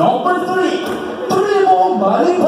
Number three, Primo Balik